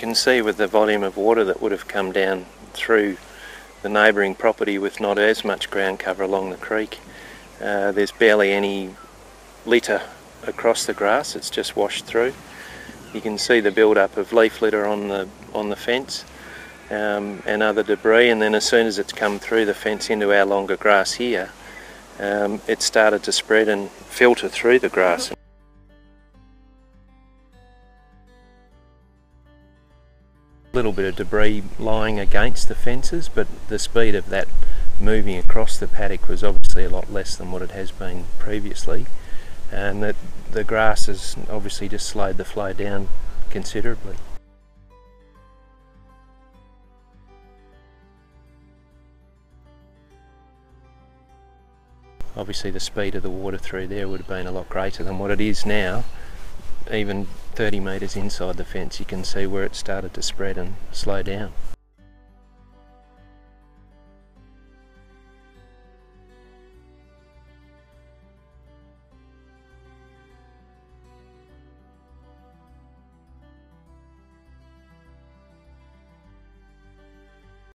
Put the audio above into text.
can see with the volume of water that would have come down through the neighbouring property with not as much ground cover along the creek. Uh, there's barely any litter across the grass, it's just washed through. You can see the build-up of leaf litter on the, on the fence um, and other debris and then as soon as it's come through the fence into our longer grass here, um, it started to spread and filter through the grass. Little bit of debris lying against the fences, but the speed of that moving across the paddock was obviously a lot less than what it has been previously, and that the grass has obviously just slowed the flow down considerably. Obviously the speed of the water through there would have been a lot greater than what it is now even 30 metres inside the fence you can see where it started to spread and slow down.